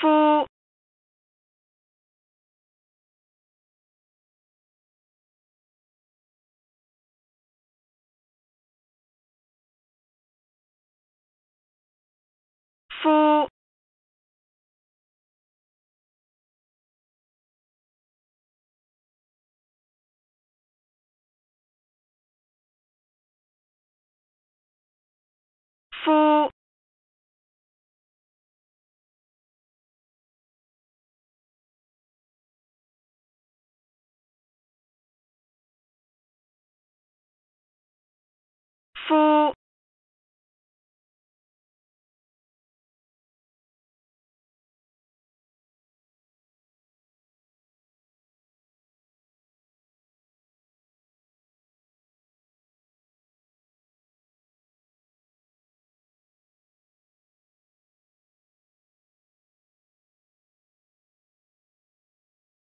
夫。夫。夫。夫